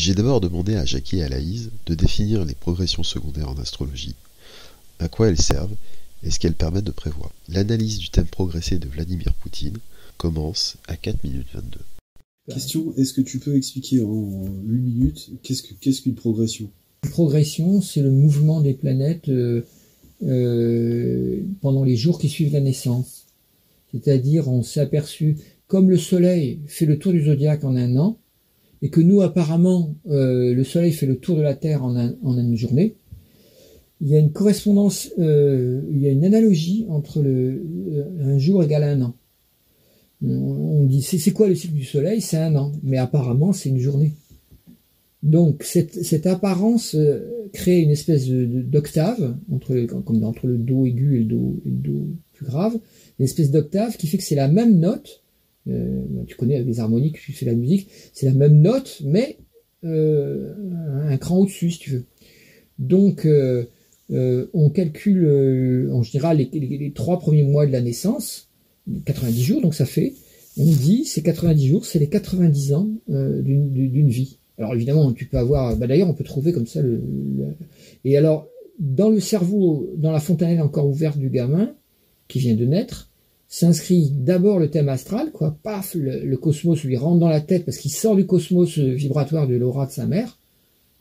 J'ai d'abord demandé à Jackie et à Laïse de définir les progressions secondaires en astrologie, à quoi elles servent et ce qu'elles permettent de prévoir. L'analyse du thème progressé de Vladimir Poutine commence à 4 minutes 22. Question, est-ce que tu peux expliquer en 8 minutes qu'est-ce qu'une progression? Une progression, c'est le mouvement des planètes euh, euh, pendant les jours qui suivent la naissance. C'est-à-dire, on s'est aperçu, comme le Soleil fait le tour du zodiaque en un an, et que nous, apparemment, euh, le Soleil fait le tour de la Terre en, une journée, il y a une correspondance, euh, il y a une analogie entre le, un jour égal à un an. On dit, c'est quoi le cycle du Soleil? C'est un an, mais apparemment, c'est une journée. Donc, cette, apparence euh, crée une espèce d'octave, entre, comme entre le Do aigu et le Do, et le do plus grave, une espèce d'octave qui fait que c'est la même note, euh, tu connais avec les harmoniques, tu fais la musique, c'est la même note, mais euh, un cran au-dessus, si tu veux. Donc, euh, on calcule en général les, trois premiers mois de la naissance, 90 jours, donc ça fait, on dit, ces 90 jours, c'est les 90 ans d'une vie. Alors évidemment, tu peux avoir, bah d'ailleurs, on peut trouver comme ça Et alors, dans le cerveau, dans la fontanelle encore ouverte du gamin, qui vient de naître, s'inscrit d'abord le thème astral, quoi, paf, le, cosmos lui rentre dans la tête parce qu'il sort du cosmos vibratoire de l'aura de sa mère,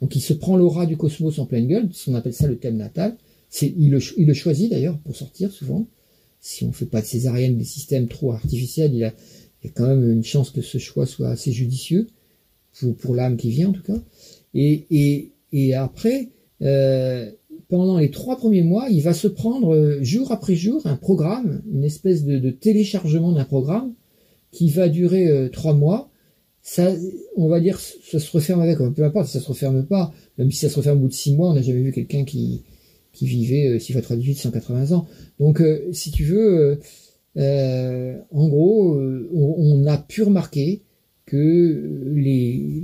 donc il se prend l'aura du cosmos en pleine gueule, on appelle ça le thème natal, il, le, il le choisit d'ailleurs pour sortir souvent, si on fait pas de césarienne des systèmes trop artificiels, il, a, il y a quand même une chance que ce choix soit assez judicieux, pour, pour l'âme qui vient en tout cas, et, et, et après, euh, pendant les trois premiers mois, il va se prendre euh, jour après jour un programme, une espèce de, téléchargement d'un programme qui va durer euh, trois mois. Ça, on va dire, ça se referme avec, peu importe ça se referme pas, même si ça se referme au bout de six mois, on n'a jamais vu quelqu'un qui, qui vivait euh, 6 fois 3, 18, 180 ans. Donc, euh, si tu veux, en gros, on, on, a pu remarquer que les,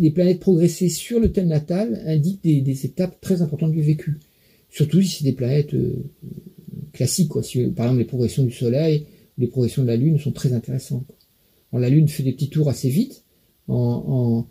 les, planètes progressées sur le thème natal indiquent des, étapes très importantes du vécu. Surtout si c'est des planètes euh, classiques. Quoi. Si, par exemple, les progressions du Soleil, les progressions de la Lune sont très intéressantes. La Lune fait des petits tours assez vite. En,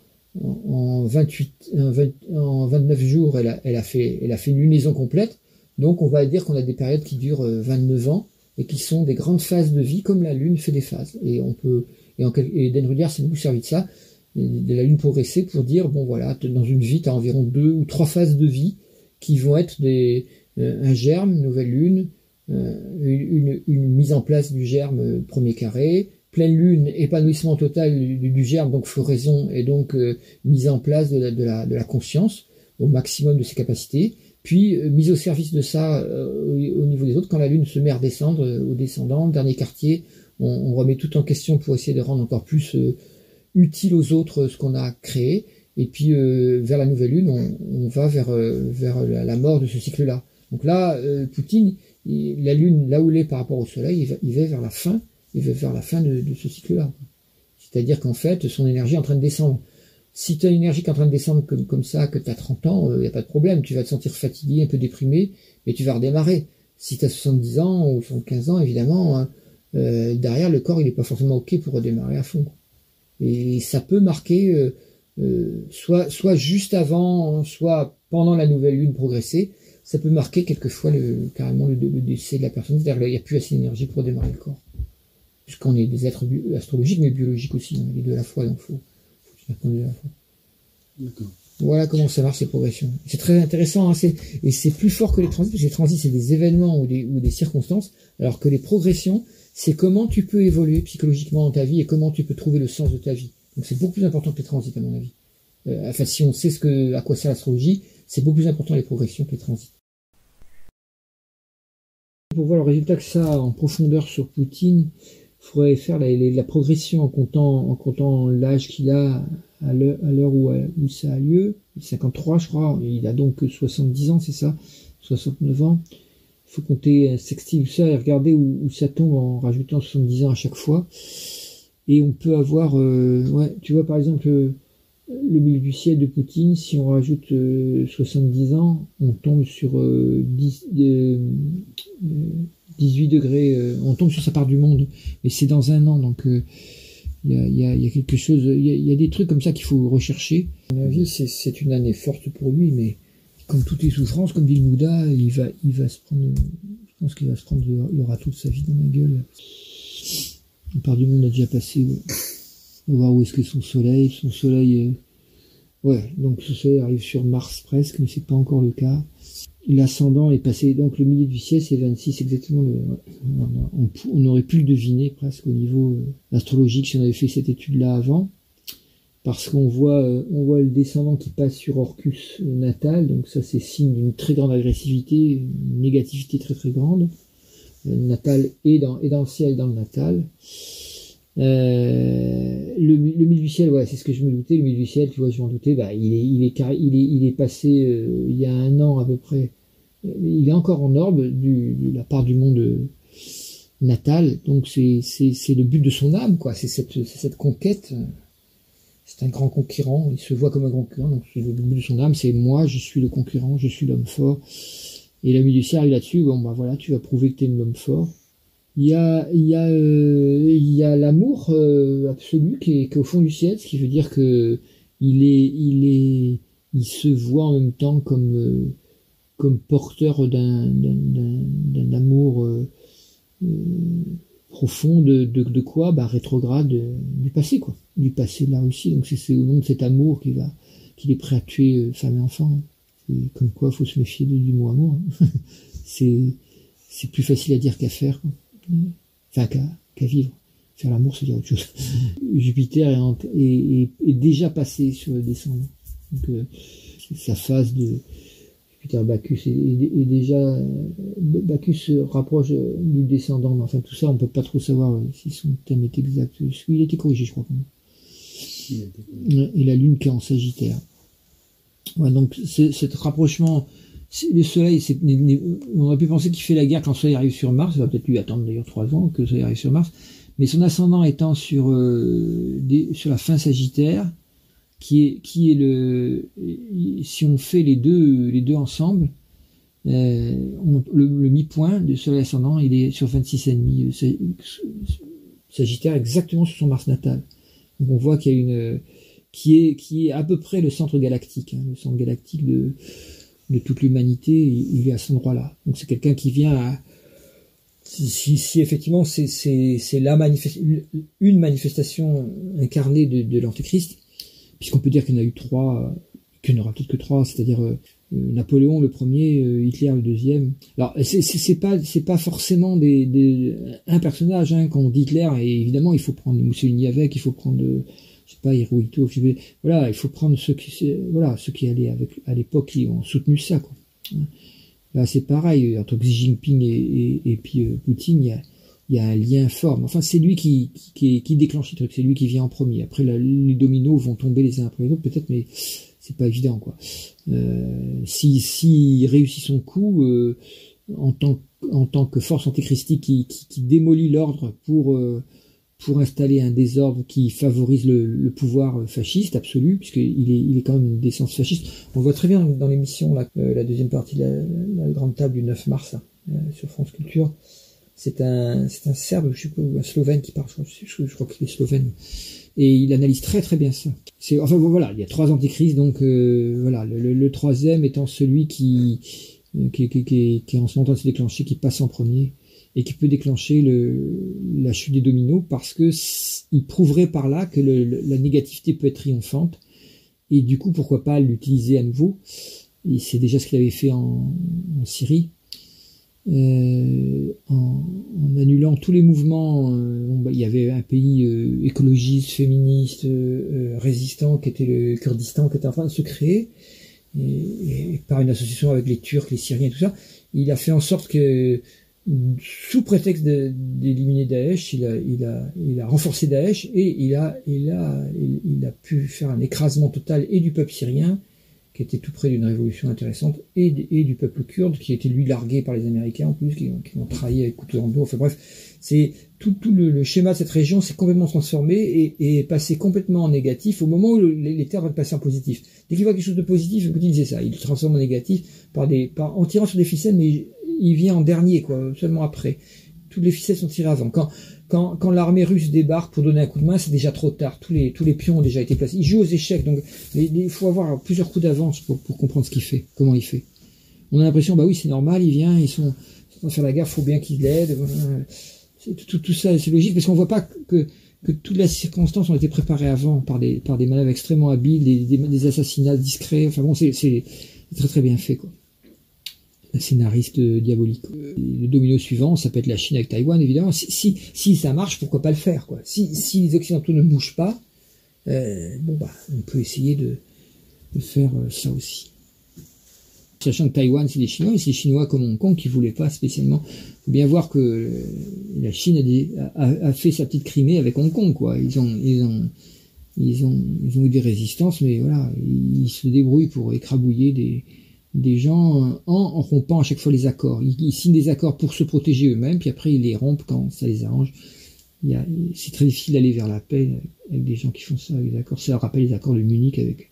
en, en, 28, en, 20, en 29 jours, elle, a fait, elle a fait une lunaison complète. Donc, on va dire qu'on a des périodes qui durent 29 ans et qui sont des grandes phases de vie, comme la Lune fait des phases. Et on peut et, en, Rudyard s'est beaucoup servi de ça, de la lune progressée, pour dire, bon voilà, dans une vie, tu as environ deux ou trois phases de vie qui vont être des, euh, un germe, nouvelle lune, euh, une, mise en place du germe euh, premier carré, pleine lune, épanouissement total du, germe, donc floraison, et donc mise en place de la, de, la, de la conscience au maximum de ses capacités, puis euh, mise au service de ça au, au, niveau des autres, quand la lune se met à redescendre au descendant, dernier quartier, on, remet tout en question pour essayer de rendre encore plus euh, utile aux autres ce qu'on a créé. Et puis euh, vers la nouvelle lune, on, va vers, euh, la, mort de ce cycle-là. Donc là, euh, Poutine, la lune, là où il est par rapport au soleil, il va, vers la fin, il va vers la fin de, de ce cycle-là. C'est-à-dire qu'en fait, son énergie est en train de descendre. Si tu as une énergie qui est en train de descendre comme, ça, que tu as 30 ans, il euh, n'y a pas de problème. Tu vas te sentir fatigué, un peu déprimé, mais tu vas redémarrer. Si tu as 70 ans ou 75 ans, évidemment, hein, euh, derrière le corps il n'est pas forcément ok pour redémarrer à fond. Et ça peut marquer euh, soit, juste avant, soit pendant la nouvelle lune progressée, ça peut marquer quelquefois carrément le, décès de la personne, c'est-à-dire qu'il n'y a plus assez d'énergie pour redémarrer le corps. Puisqu'on est des êtres astrologiques, mais biologiques aussi, on est les deux à la fois, donc faut, faut tenir à la fois. D'accord. Voilà comment ça marche ces progressions. C'est très intéressant, hein, et c'est plus fort que les transits, parce que les transits c'est des événements ou des, ou des circonstances, alors que les progressions, c'est comment tu peux évoluer psychologiquement dans ta vie et comment tu peux trouver le sens de ta vie. Donc c'est beaucoup plus important que les transits à mon avis. Euh, enfin, si on sait ce que, à quoi sert l'astrologie, c'est beaucoup plus important les progressions que les transits. Pour voir le résultat que ça en profondeur sur Poutine, il faudrait faire la, la, la, progression en comptant, en comptant l'âge qu'il a à l'heure où, où, ça a lieu. 53, je crois. Il a donc 70 ans, c'est ça? 69 ans il faut compter sextile ça et regarder où, ça tombe en rajoutant 70 ans à chaque fois. Et on peut avoir, euh, ouais, tu vois par exemple euh, le milieu du ciel de Poutine, si on rajoute euh, 70 ans, on tombe sur 10, 18 degrés, on tombe sur sa part du monde, mais c'est dans un an, donc Il y a, quelque chose, il y a, des trucs comme ça qu'il faut rechercher. Mon avis, c'est, une année forte pour lui, mais comme toutes les souffrances, comme dit le il va, il va se prendre, je pense qu'il va se prendre, il aura toute sa vie dans la gueule. Une part du monde a déjà passé. On va voir où est-ce que son soleil, son soleil, ouais, donc ce soleil arrive sur Mars presque, mais c'est pas encore le cas. L'ascendant est passé, donc le milieu du ciel, c'est 26 exactement. Le, on, aurait pu le deviner presque au niveau euh, astrologique si on avait fait cette étude-là avant, parce qu'on voit, euh, le descendant qui passe sur Orcus natal, donc ça c'est signe d'une très grande agressivité, une négativité très très grande. Le natal est dans, est dans le ciel, dans le natal. Euh, le, milieu du ciel, ouais, c'est ce que je me doutais. Le milieu du ciel, tu vois, je m'en doutais. Bah, il est, il est, il est, il est passé euh, il y a un an à peu près. Il est encore en orbe de la part du monde natal. Donc c'est, le but de son âme, quoi. C'est cette, cette conquête. C'est un grand concurrent. Il se voit comme un concurrent. Donc le but de son âme, c'est moi, je suis le concurrent, je suis l'homme fort. Et le milieu du ciel arrive là-dessus. Bon, bah voilà, tu vas prouver que tu es l'homme fort. Il y a, il y a, euh, il y a l'amour euh, absolu qui est, au fond du ciel, ce qui veut dire que il est, il est, il se voit en même temps comme, euh, comme porteur d'un, d'un, amour profond de, de, de, quoi, bah rétrograde du passé quoi, du passé de la Russie. Donc c'est, au nom de cet amour qu'il va, qu'il est prêt à tuer femme et enfant. Comme quoi, faut se méfier du mot amour. Hein. c'est, c'est plus facile à dire qu'à faire. Enfin qu'à qu vivre. Faire l'amour, c'est dire autre chose. Jupiter est, déjà passé sur le descendant. Donc euh, sa phase de Jupiter Bacchus est, déjà Bacchus se rapproche du descendant. Mais enfin tout ça, on peut pas trop savoir si son thème est exact. Il a été corrigé, je crois. Quand même. Et la Lune qui est en Sagittaire. Ouais, donc cet rapprochement le soleil, on aurait pu penser qu'il fait la guerre quand le soleil arrive sur Mars, ça va peut-être lui attendre d'ailleurs trois ans que le soleil arrive sur Mars, mais son ascendant étant sur, euh, sur la fin sagittaire, qui est, qui est le, si on fait les deux, les deux ensemble, euh, le, mi-point de soleil ascendant, il est sur 26,5, euh, sagittaire exactement sur son Mars natal. Donc on voit qu'il y a une, qui est, qui est à peu près le centre galactique, hein, le centre galactique de, de toute l'humanité, il est à cet endroit-là. Donc c'est quelqu'un qui vient à, si, si effectivement c'est c'est une manifestation incarnée de, l'antéchrist, puisqu'on peut dire qu'il y en a eu trois, qu'il n'y en aura peut-être que trois, c'est-à-dire euh, Napoléon le premier, euh, Hitler le deuxième. Alors c'est pas pas forcément des, un personnage hein, quand on dit Hitler et évidemment il faut prendre Mussolini avec, il faut prendre je sais pas, Hirohito, voilà, il faut prendre ceux qui, voilà, ceux qui allaient avec, à l'époque, qui ont soutenu ça, quoi. Là, c'est pareil, entre Xi Jinping et, et, puis euh, Poutine, il y a, il y a un lien fort. Enfin, c'est lui qui, qui, qui, déclenche le truc, c'est lui qui vient en premier. Après, les dominos vont tomber les uns après les autres, peut-être, mais c'est pas évident, quoi. Euh, si, si réussit son coup, euh, en tant, en tant que force antéchristique qui, qui, démolit l'ordre pour, euh, pour installer un désordre qui favorise le, pouvoir fasciste absolu, puisqu'il est, quand même une décence fasciste. On voit très bien dans l'émission, la, euh, la deuxième partie de la, grande table du 9 mars, là, euh, sur France Culture. C'est un, Serbe, je sais pas, un Slovène qui parle, je, crois qu'il est Slovène. Et il analyse très très bien ça. Enfin voilà, il y a trois antéchrists, donc euh, voilà, le, troisième étant celui qui, qui, en ce moment se déclencher, qui passe en premier et qui peut déclencher le, la chute des dominos parce que il prouverait par là que la négativité peut être triomphante. Et du coup pourquoi pas l'utiliser à nouveau? Et c'est déjà ce qu'il avait fait en, Syrie. Euh, en, annulant tous les mouvements euh, bah, il y avait un pays euh, écologiste féministe résistant qui était le Kurdistan qui était en train de se créer. Et, et par une association avec les Turcs les Syriens tout ça. Il a fait en sorte que sous prétexte d'éliminer Daesh, il a, il, il renforcé Daesh et il a, il, il, il, pu faire un écrasement total et du peuple syrien, qui était tout près d'une révolution intéressante, et, du peuple kurde, qui était lui largué par les Américains en plus, qui, qui l'ont trahi avec couteau dans le dos. Enfin bref, c'est tout, le, schéma de cette région s'est complètement transformé et, et, passé complètement en négatif au moment où les, terres vont passer en positif. Dès qu'il voit quelque chose de positif, Poutine c'est ça, il le transforme en négatif par des, en tirant sur des ficelles, mais il vient en dernier, quoi, seulement après. Toutes les ficelles sont tirées avant. Quand, quand, quand l'armée russe débarque pour donner un coup de main, c'est déjà trop tard. Tous les, tous les pions ont déjà été placés. Il joue aux échecs, donc il faut avoir plusieurs coups d'avance pour, comprendre ce qu'il fait, comment il fait. On a l'impression, bah oui, c'est normal, il vient, ils sont, ils sont faire la guerre, faut bien qu'il l'aide. Tout, tout, ça, c'est logique, parce qu'on voit pas que, toutes les circonstances ont été préparées avant par des, par des manœuvres extrêmement habiles, des, des, assassinats discrets. Enfin bon, c'est très très bien fait, quoi scénariste diabolique. Le domino suivant, ça peut être la Chine avec Taïwan, évidemment. Si, si, ça marche, pourquoi pas le faire quoi. Si, si les Occidentaux ne bougent pas, euh, bon bah, on peut essayer de, de faire euh, ça aussi. Sachant que Taïwan, c'est les Chinois, et c'est les Chinois comme Hong Kong qui voulaient pas spécialement. faut bien voir que euh, la Chine a, a, a, fait sa petite Crimée avec Hong Kong, quoi. Ils ont, ils ont, ils ont, ils ont eu des résistances, mais voilà, ils se débrouillent pour écrabouiller des, des gens en, rompant à chaque fois les accords. Ils, signent des accords pour se protéger eux-mêmes, puis après ils les rompent quand ça les arrange. C'est très difficile d'aller vers la paix avec des gens qui font ça, avec des accords. Ça rappelle les accords de Munich avec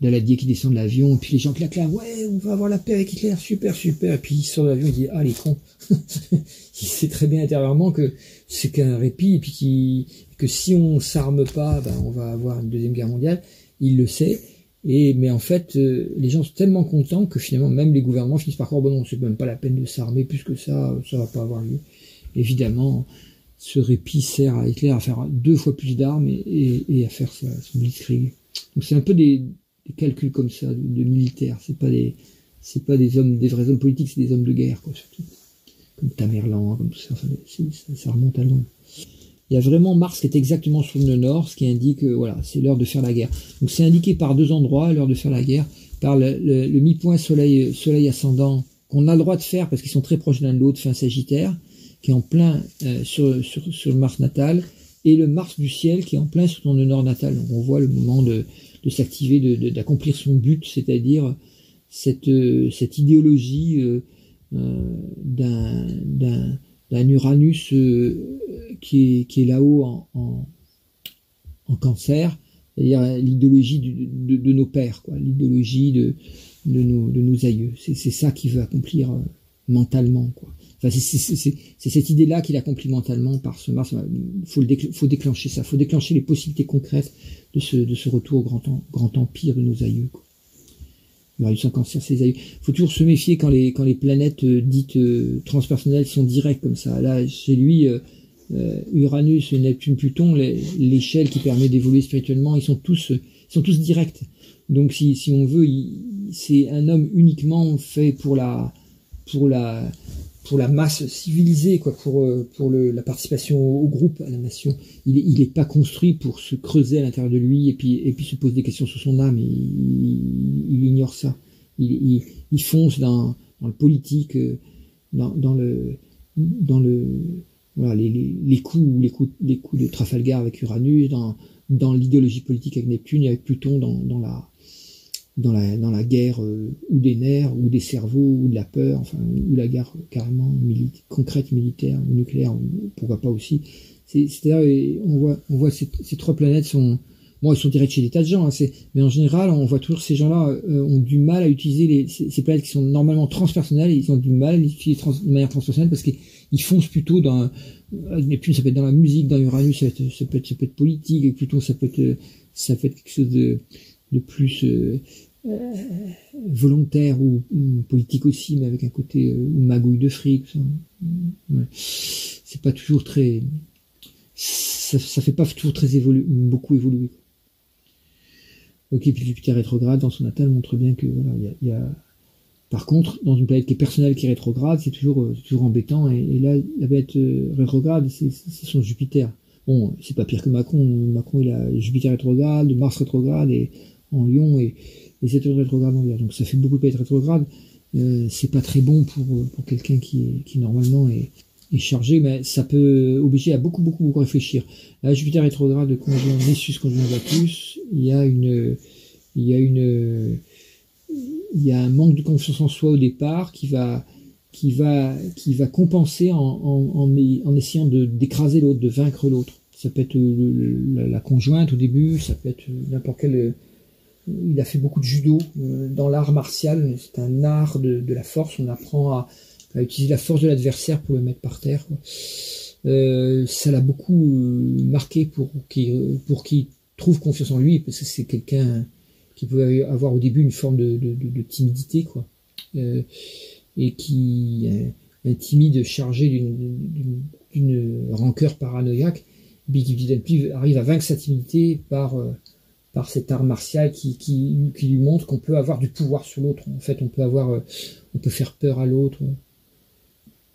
Daladier qui descend de l'avion, puis les gens qui l'acclament, ouais, on va avoir la paix avec Hitler, super, super, et puis il sort de l'avion, il dit, ah les cons, il sait très bien intérieurement que c'est qu'un répit, et puis que si on s'arme pas, ben, on va avoir une deuxième guerre mondiale, il le sait, et, mais en fait, euh, les gens sont tellement contents que finalement, même les gouvernements finissent par croire, bon non, c'est même pas la peine de s'armer plus que ça, ça va pas avoir lieu. Évidemment, ce répit sert à Hitler à faire deux fois plus d'armes et, à faire sa, son blitzkrieg. Donc c'est un peu des, calculs comme ça, de, de militaires. C'est pas des, c'est pas des hommes, des vrais hommes politiques, c'est des hommes de guerre, quoi, surtout. Comme Tamerlan, comme tout ça, ça, ça remonte à loin il y a vraiment Mars qui est exactement sur le nord, ce qui indique que voilà, c'est l'heure de faire la guerre. Donc c'est indiqué par deux endroits, l'heure de faire la guerre, par le, mi-point soleil, soleil ascendant qu'on a le droit de faire parce qu'ils sont très proches l'un de l'autre, fin Sagittaire, qui est en plein euh, sur, le Mars natal, et le Mars du ciel qui est en plein sur ton nord natal. Donc on voit le moment de, de s'activer, d'accomplir de, son but, c'est-à-dire cette, euh, cette idéologie euh, euh d'un d'un Uranus euh, qui est, qui est là-haut en, en, cancer, c'est-à-dire l'idéologie de, de, nos pères, l'idéologie de, de, nos, de nos aïeux. C'est, ça qu'il veut accomplir euh, mentalement. Quoi. Enfin, c'est, cette idée-là qu'il accomplit mentalement par ce Mars. Il faut, faut déclencher ça, il faut déclencher les possibilités concrètes de ce, de ce retour au grand, grand empire de nos aïeux. Il cancer, Il faut toujours se méfier quand les, quand les planètes euh, dites euh, transpersonnelles sont directes comme ça. Là, chez lui, euh, Uranus, Neptune, Pluton, l'échelle qui permet d'évoluer spirituellement, ils sont tous, sont tous directs. Donc, si, si on veut, c'est un homme uniquement fait pour la, pour la, pour la masse civilisée, quoi, pour, pour le, la participation au, groupe, à la nation. Il n'est pas construit pour se creuser à l'intérieur de lui et puis, et puis se poser des questions sur son âme. Il, ignore ça. Il, il, il fonce dans, dans, le politique, euh, dans, dans, le, dans le, voilà, les, les, les, coups, les coups, les coups de Trafalgar avec Uranus, dans, dans l'idéologie politique avec Neptune et avec Pluton dans, dans la, dans la, dans la guerre euh, ou des nerfs, ou des cerveaux, ou de la peur, enfin, ou la guerre carrément concrète, militaire, ou nucléaire, pourquoi pas aussi. C'est-à-dire, on voit, on voit ces, ces, trois planètes sont, bon, ils sont directs chez des tas de gens, hein, mais en général, on voit toujours ces gens-là euh, ont du mal à utiliser les, ces, planètes qui sont normalement transpersonnelles, ils ont du mal à les utiliser de manière transpersonnelle parce qu'ils foncent plutôt dans, Neptune, ça peut être dans la musique, dans Uranus, ça peut être, ça peut être, politique, et plutôt ça peut être, ça peut être quelque chose de, de plus, euh, euh, volontaire ou, politique aussi, mais avec un côté euh, magouille de fric. C'est pas toujours très, ça, fait pas toujours très évolu beaucoup évoluer. Ok, puis Jupiter rétrograde dans son natal montre bien que voilà, il y a, y a, Par contre, dans une planète qui est personnelle qui est rétrograde, c'est toujours, euh, toujours embêtant. Et, là, la planète rétrograde, c'est son Jupiter. Bon, c'est pas pire que Macron. Macron, il a Jupiter rétrograde, Mars rétrograde et en Lyon et, et c'est rétrograde en Donc ça fait beaucoup de planètes rétrogrades. Euh, c'est pas très bon pour, pour quelqu'un qui, qui normalement est, chargé, mais ça peut obliger à beaucoup, beaucoup, beaucoup réfléchir. Là, Jupiter rétrograde conjoint Nessus conjoint Bacchus, il y a une, il y a une, il y a un manque de confiance en soi au départ qui va, qui va, qui va compenser en, en, essayant d'écraser l'autre, de vaincre l'autre. Ça peut être la, la, conjointe au début, ça peut être n'importe quel il a fait beaucoup de judo euh, dans l'art martial. C'est un art de, la force. On apprend à, utiliser la force de l'adversaire pour le mettre par terre. ça l'a beaucoup marqué pour qui pour qui trouve confiance en lui parce que c'est quelqu'un qui peut avoir au début une forme de, timidité quoi et qui est timide chargé d'une rancœur paranoïaque puis qui arrive à vaincre sa timidité par par cet art martial qui, qui, qui lui montre qu'on peut avoir du pouvoir sur l'autre. En fait, on peut avoir, euh, on peut faire peur à l'autre.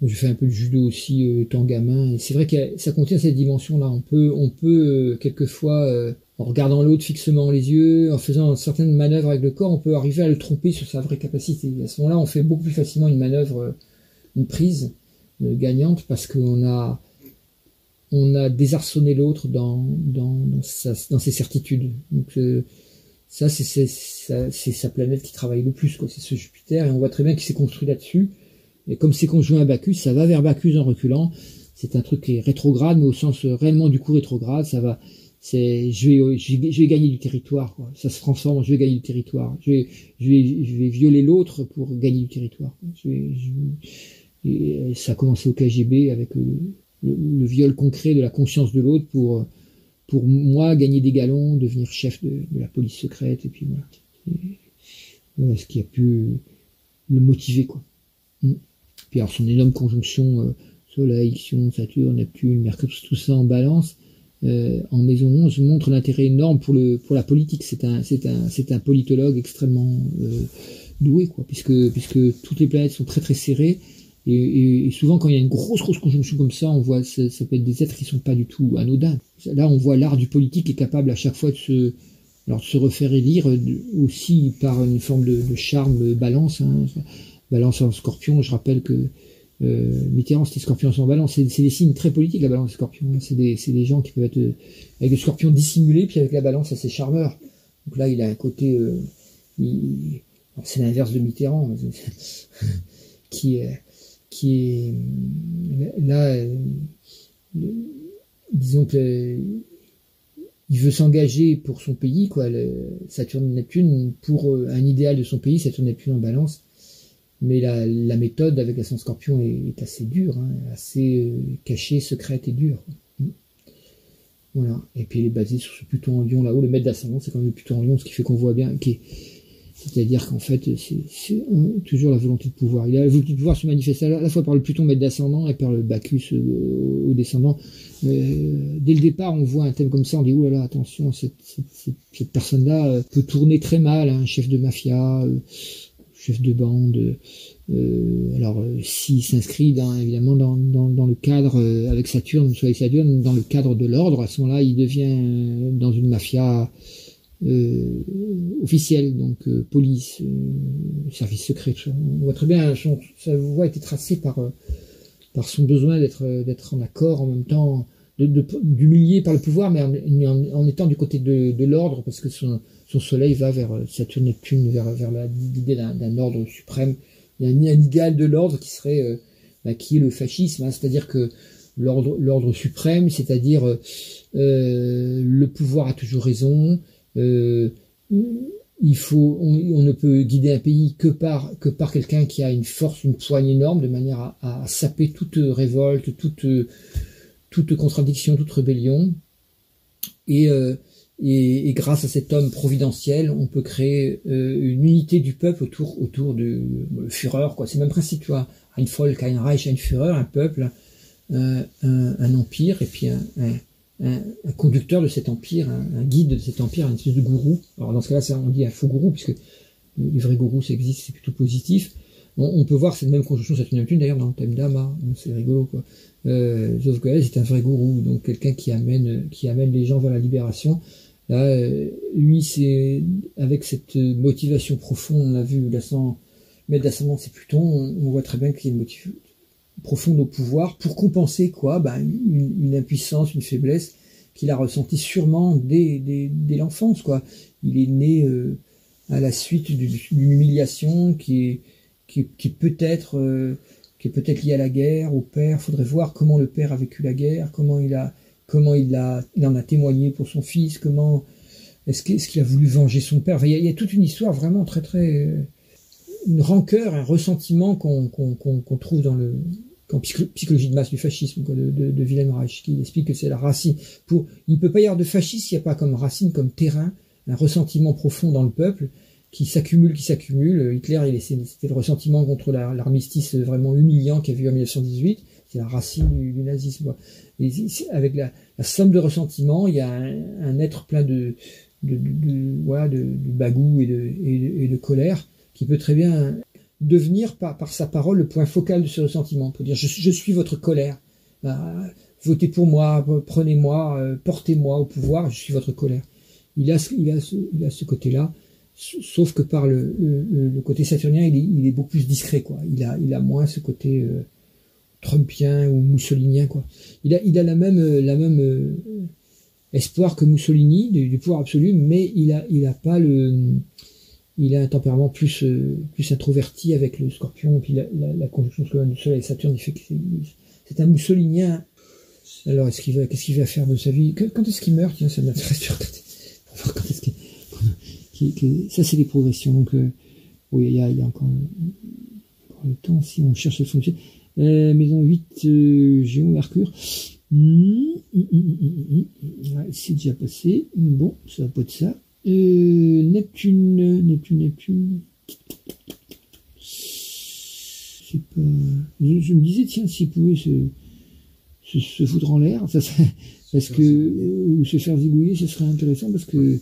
J'ai fait un peu de judo aussi euh, étant gamin. Et c'est vrai que ça contient cette dimension-là. On peut, on peut euh, quelquefois, en regardant l'autre fixement les yeux, en faisant certaines manœuvres avec le corps, on peut arriver à le tromper sur sa vraie capacité. à ce moment-là, on fait beaucoup plus facilement une manœuvre, une prise gagnante parce qu'on a, on a désarçonné l'autre dans, dans, dans, ses certitudes. Donc euh, ça, c'est sa planète qui travaille le plus. C'est ce Jupiter, et on voit très bien qu'il s'est construit là-dessus. Et comme c'est conjoint à Bacchus, ça va vers Bacchus en reculant. C'est un truc qui est rétrograde, mais au sens réellement du coup rétrograde, ça va. Je vais, je vais, gagner du territoire. Ça se transforme, je vais gagner du territoire. Je vais, je vais, je vais violer l'autre pour gagner du territoire. Ça a commencé au KGB avec euh, le, viol concret de la conscience de l'autre pour, pour moi gagner des galons, devenir chef de, la police secrète, et puis voilà. ce qui a pu le motiver, quoi. Mm. Puis alors son énorme conjonction euh, Soleil, Ixion, Saturne, Neptune, Mercure, tout ça en balance, euh, en maison 11 montre l'intérêt énorme pour le pour la politique. C'est un c'est un c'est un politologue extrêmement euh, doué quoi, puisque puisque toutes les planètes sont très très serrées et, souvent, quand il y a une grosse, grosse conjonction comme ça, on voit, ça, ça, peut être des êtres qui sont pas du tout anodins. Là, on voit l'art du politique est capable à chaque fois de se, alors de se refaire élire aussi par une forme de, charme balance. Hein. Balance en scorpion, je rappelle que euh, Mitterrand c'était scorpion en balance. C'est des signes très politiques, la balance scorpion. C'est des, des, gens qui peuvent être euh, avec le scorpion dissimulé, puis avec la balance assez charmeur. Donc là, il a un côté. Euh, c'est l'inverse de Mitterrand, qui est qui est là, disons que il veut s'engager pour son pays, quoi, Saturne Neptune, pour euh, un idéal de son pays, Saturne Neptune en balance. Mais la, méthode avec la Scorpion est, assez dure, hein, assez euh, cachée, secrète et dure. Voilà. Et puis elle est basée sur ce Pluton en Lion là-haut, le maître d'ascendant, c'est quand même Pluton en Lion, ce qui fait qu'on voit bien, qui c'est-à-dire qu'en fait, c'est toujours la volonté de pouvoir. Il a la volonté de pouvoir se manifester à la fois par le Pluton maître d'ascendant et par le Bacchus euh, au descendant. Euh, dès le départ, on voit un thème comme ça, on dit, oulala, là là, attention, cette, personne-là euh, peut tourner très mal, un hein, chef de mafia, chef de bande. alors, s'il s'inscrit dans, évidemment dans, dans, le cadre, avec Saturne, soit avec Saturne, dans le cadre de l'ordre, à ce moment-là, il devient dans une mafia euh, officiel, donc euh, police, euh, service secret. On voit très bien, sa voix a été tracée par par son besoin d'être d'être en accord en même temps, d'humilier par le pouvoir, mais en, étant du côté de, l'ordre, parce que son, son soleil va vers Saturne Neptune, vers, vers l'idée d'un ordre suprême. Il y a un, idéal de l'ordre qui serait bah, qui est le fascisme, hein. c'est-à-dire que l'ordre suprême, c'est-à-dire le pouvoir a toujours raison, euh, il faut, on, ne peut guider un pays que par que par quelqu'un qui a une force, une poigne énorme, de manière à, saper toute révolte, toute toute contradiction, toute rébellion. Et, euh, et, et, grâce à cet homme providentiel, on peut créer euh, une unité du peuple autour autour Führer. C'est le même principe, tu vois. Ein Volk, ein Reich, ein Führer, un peuple, un, empire, et puis un un, conducteur de cet empire, un, guide de cet empire, un espèce de gourou. Alors dans ce cas-là, on dit un faux gourou, puisque les vrais gourous, ça existe, c'est plutôt positif. On, peut voir cette même conjonction cette Neptune d'ailleurs dans le thème d'Ama, c'est rigolo quoi. Euh, c'est un vrai gourou, donc quelqu'un qui amène, qui amène les gens vers la libération. Là, euh, lui, c'est avec cette motivation profonde, on a vu l'ascendant, mais d'ascendant c'est Pluton, on, voit très bien qu'il y a une motivation profonde au pouvoir pour compenser quoi ben, une, impuissance, une faiblesse qu'il a ressentie sûrement dès, dès, l'enfance. quoi. Il est né euh, à la suite d'une humiliation qui est, qui, qui peut être euh, qui est peut-être liée à la guerre, au père. Faudrait voir comment le père a vécu la guerre, comment il a comment il a il en a témoigné pour son fils, comment est-ce qu'il a voulu venger son père? il, y a, toute une histoire vraiment très très une rancœur, un ressentiment qu'on trouve dans le en psychologie de masse du fascisme de, de, de Wilhelm Reich, qui explique que c'est la racine. Pour, il ne peut pas y avoir de fascisme s'il n'y a pas comme racine, comme terrain, un ressentiment profond dans le peuple qui s'accumule, qui s'accumule. Hitler, c'était le ressentiment contre l'armistice vraiment humiliant qu'il a vu en 1918. C'est la racine du, nazisme. Et avec la, somme de ressentiment, il y a un, être plein de, de, voilà, de, bagou et, de, colère qui peut très bien devenir par, sa parole le point focal de ce ressentiment. Pour dire je, suis votre colère. Bah, votez pour moi, prenez-moi, euh, portez-moi au pouvoir, je suis votre colère. Il a, ce, côté-là, sauf que par le, côté saturnien, il est, beaucoup plus discret, quoi. Il a, moins ce côté euh, trumpien ou moussolinien, quoi. Il a, la même, euh, espoir que Mussolini du, pouvoir absolu, mais il a, il a pas le, il a un tempérament plus, euh, plus introverti avec le Scorpion, et puis la, conjonction du Soleil et Saturne, il fait que c'est un moussolinien. Alors, qu'est-ce qu'il va faire de sa vie Quand est-ce qu'il meurt Tiens, ça m'intéresse ça, c'est des progressions. Donc, euh, oui, il y a, encore, le temps si on cherche le fonction. Euh, maison 8, euh, Géo Mercure. Mmh, mmh, mmh, c'est déjà passé. Bon, ça va pas être ça. Euh, Neptune, Neptune, Neptune. C'est pas. Je, je, me disais, tiens, s'il pouvait se, se, se, foutre en l'air, ça parce que euh, ou se faire zigouiller, ce serait intéressant parce que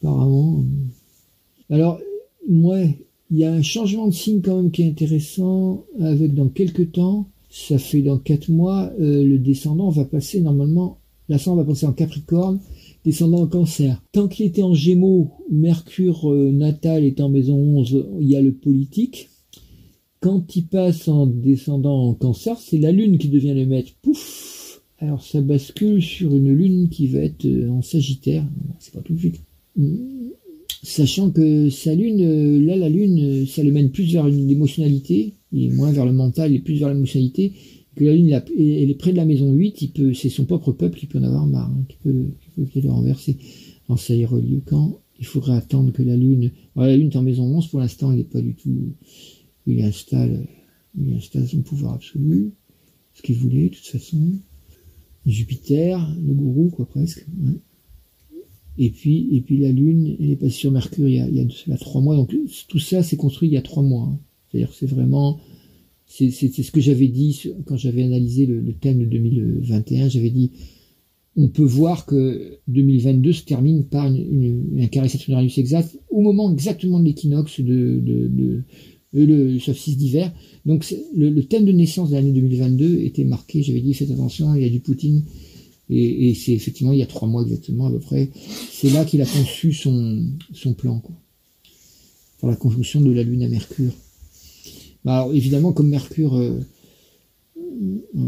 apparemment. Euh, alors, ouais, il y a un changement de signe quand même qui est intéressant avec dans quelques temps. Ça fait dans quatre mois, euh, le descendant va passer normalement, l'ascendant va passer en Capricorne, descendant en Cancer. Tant qu'il était en Gémeaux, Mercure euh, natal est en maison 11, il y a le politique. Quand il passe en descendant en Cancer, c'est la Lune qui devient le maître. Pouf Alors ça bascule sur une Lune qui va être euh, en Sagittaire. C'est pas tout de suite sachant que sa lune, euh, là la lune, ça le mène plus vers une émotionnalité, il est moins vers le mental, est plus vers l'émotionnalité, que la lune, elle est près de la maison 8, il peut, c'est son propre peuple qui peut en avoir marre, hein, qui peut, peut le renverser. Lieu quand il faudrait attendre que la lune, la lune est en maison 11, pour l'instant il n'est pas du tout, il installe, il installe son pouvoir absolu, ce qu'il voulait de toute façon. Jupiter, le gourou quoi presque. Ouais. Et puis, et puis la Lune, elle est passée sur Mercure il y a, trois mois. Donc tout ça, c'est construit il y a trois mois. Hein. C'est-à-dire c'est vraiment, c'est ce que j'avais dit quand j'avais analysé le, le, thème de 2021. J'avais dit, on peut voir que 2022 se termine par une, un carré Saturn-Uranus exact au moment exactement de l'équinoxe de, de, le solstice d'hiver. Donc le, thème de naissance de l'année 2022 était marqué. J'avais dit, faites attention, il y a du Poutine et, c'est effectivement il y a trois mois exactement à peu près. C'est là qu'il a conçu son, son plan, quoi. Pour la conjonction de la Lune à Mercure. Bah, alors, évidemment, comme Mercure euh, euh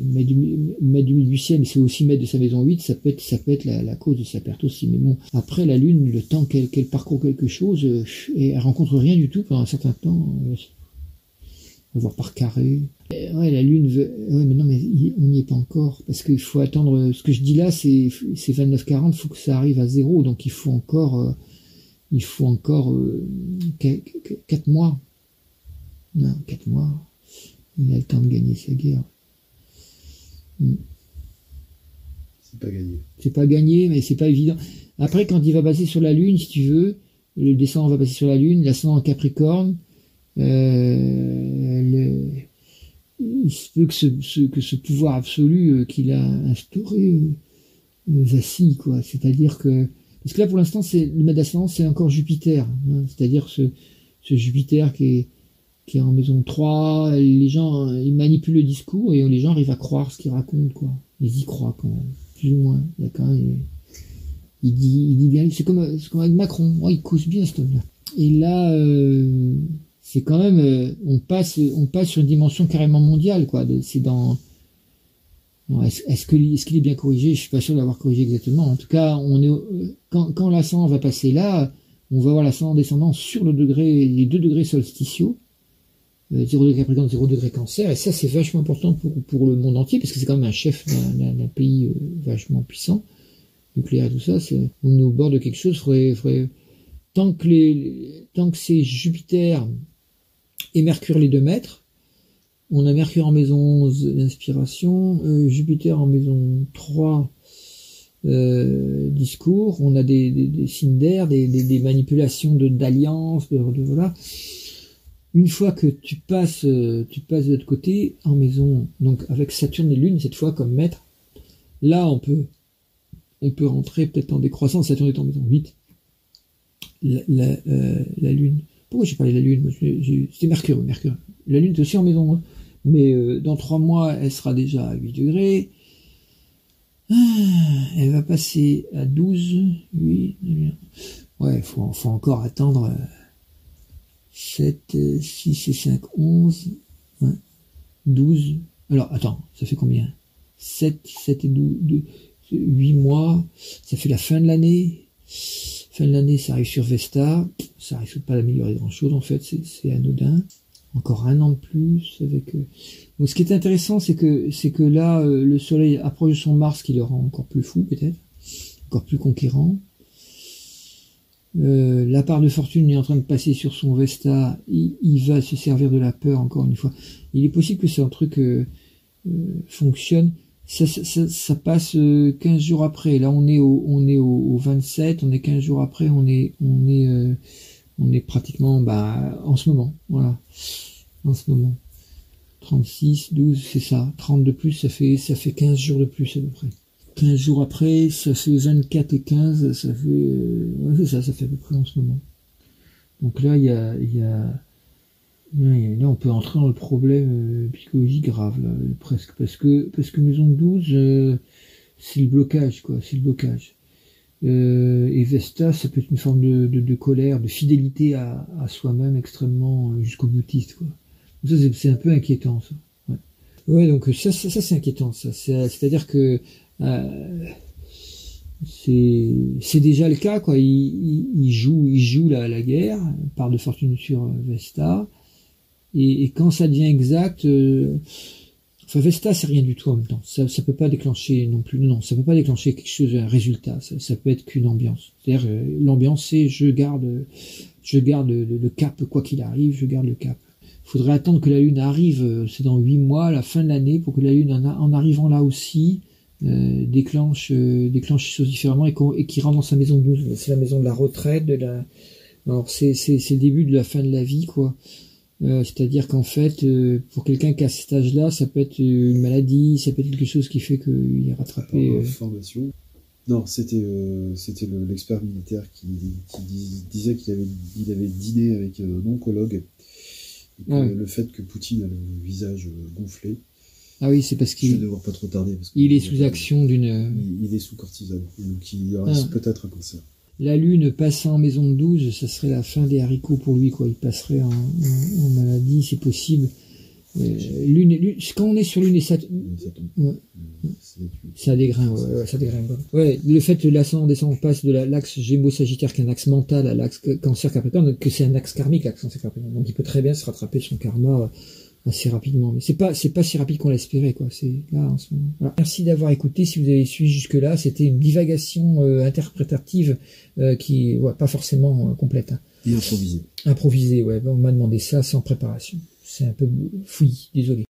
met, du, 18e, mais c'est aussi maître de sa maison 8, ça peut être, ça peut être la, cause de sa perte aussi. Mais bon, après la Lune, le temps qu'elle qu parcourt quelque chose, euh, et elle rencontre rien du tout pendant un certain temps, euh, voir par carré. Ouais, la Lune veut... Ouais, mais non, mais on n'y est pas encore. Parce qu'il faut attendre... Ce que je dis là, c'est 29-40, il faut que ça arrive à zéro. Donc il faut encore... Euh, il faut encore euh, 4 mois. Non, 4 mois. Il a le temps de gagner sa guerre. Hmm. C'est pas gagné. C'est pas gagné, mais c'est pas évident. Après, quand il va passer sur la Lune, si tu veux, le descendant va passer sur la Lune, l'ascendant en Capricorne, euh, le, il se peut que ce, ce, que ce pouvoir absolu euh, qu'il a instauré euh, vacille, quoi. C'est-à-dire que parce que là, pour l'instant, c'est le maître c'est encore Jupiter. Hein, C'est-à-dire ce, ce Jupiter qui est qui est en maison 3, les gens, ils manipulent le discours et les gens arrivent à croire ce qu'ils racontent, quoi. Ils y croient quand même, plus ou moins. Il, dit, il dit bien, c'est comme, avec Macron, il cause bien ce homme-là. Et là, euh, c'est quand même, euh, on passe, on passe sur une dimension carrément mondiale, quoi. C'est dans, est-ce qu'il est bien corrigé? Je suis pas sûr d'avoir corrigé exactement. En tout cas, on est euh, quand, quand l'ascendant va passer là, on va voir l'ascendant descendant sur le degré, les deux degrés solsticiaux, euh, 0 degré Capricorne, 0 degré Cancer, et ça c'est vachement important pour, pour le monde entier parce que c'est quand même un chef d'un pays euh, vachement puissant, nucléaire, tout ça. On est au bord de quelque chose. Faudrait, tant que les, tant que c'est Jupiter et Mercure les deux maîtres, On a Mercure en maison 11, l'inspiration, euh, Jupiter en maison 3, euh, discours, on a des, des, signes d'air, des, des, manipulations de d'alliance, de, voilà. Une fois que tu passes, euh, tu passes de l'autre côté en maison, donc avec Saturne et Lune cette fois comme maître, là on peut, on peut rentrer peut-être en décroissance. Saturne est en maison 8. La, la, euh, la Lune. Pourquoi j'ai parlé de la Lune? C'était Mercure, Mercure. La Lune est aussi en maison, mais dans trois mois elle sera déjà à 8 degrés. Ah, elle va passer à 12, 8, ouais, faut, faut encore attendre 7, 6 et 5, 11, 12. Alors, attends, ça fait combien? 7, 7 et 12, 8 mois, ça fait la fin de l'année. Fin de l'année, ça arrive sur Vesta, ça risque pas d'améliorer grand chose en fait, c'est anodin encore un an de plus avec. Euh, donc ce qui est intéressant, c'est que c'est que là, euh, le Soleil approche de son Mars, qui le rend encore plus fou peut-être, encore plus conquérant. Euh, la part de fortune est en train de passer sur son Vesta. Il, va se servir de la peur encore une fois. Il est possible que c'est un truc fonctionne. Ça, ça, ça, passe 15 jours après. Là, on est au, on est au, 27. On est 15 jours après. On est, on est, on est pratiquement, bah, en ce moment. Voilà en ce moment. 36, 12, c'est ça. 30 de plus, ça fait, ça fait 15 jours de plus à peu près. 15 jours après, ça fait 24 et 15, ça fait, euh, c'est ça, ça fait à peu près en ce moment. Donc là, il y a, y a, là, on peut entrer dans le problème euh, psychologique grave, là, presque, parce que, parce que maison 12, euh, c'est le blocage, quoi, c'est le blocage. Et Vesta, ça peut être une forme de, colère, de fidélité à, soi-même extrêmement jusqu'au boutiste, quoi. Ça, c'est un peu inquiétant. Ouais, donc ça, ça, c'est inquiétant, ça. C'est-à-dire que euh, c'est déjà le cas, quoi. Il, joue, il joue la, guerre, part de fortune sur Vesta, et, quand ça devient exact, euh, enfin Vesta c'est rien du tout en même temps. Ça, ça peut pas déclencher non plus, non, ça peut pas déclencher quelque chose, un résultat. Ça, peut être qu'une ambiance. C'est-à-dire euh, l'ambiance, c'est je garde, je garde le cap quoi qu'il arrive, je garde le cap faudrait attendre que la Lune arrive, euh, c'est dans huit mois, la fin de l'année, pour que la Lune, en, arrivant là aussi, euh, déclenche, euh, déclenche les choses différemment et, et qui rentre dans sa maison 12. C'est la maison de la retraite, de la... Alors c'est, le début de la fin de la vie, quoi. Euh, c'est-à-dire qu'en fait, pour quelqu'un qui a cet âge-là, ça peut être une maladie, ça peut être quelque chose qui fait qu'il est rattrapé. Formation. Non, c'était c'était l'expert militaire qui, disait qu'il avait il avait dîné avec un oncologue le fait que Poutine a le visage gonflé. Ah oui, c'est parce qu'il. Je vais devoir pas trop tarder. Parce il est sous action d'une. Il, est sous cortisone, donc il reste ah. peut-être un cancer. La lune passant en maison de 12, ça serait la fin des haricots pour lui, quoi. Il passerait en, en maladie, c'est possible. Euh, lune, quand on est sur Lune et Saturne, ça dégringue, ouais, ça dégringue. Ouais, le fait que l'ascendant descend passe de l'axe Gémeaux-Sagittaire qui est un axe mental à l'axe Cancer-Capricorne, que c'est un axe karmique l'axe Cancer-Capricorne. Donc il peut très bien se rattraper son karma euh, assez rapidement. Mais c'est pas c'est pas si rapide qu'on l'espérait quoi. C'est là en ce moment. Voilà. Merci d'avoir écouté. Si vous avez suivi jusque là, c'était une divagation euh, interprétative qui ouais, pas forcément complète. Hein. Et improvisée. Improvisée, ouais. On m'a demandé ça sans préparation. C'est un peu fouillis, désolé.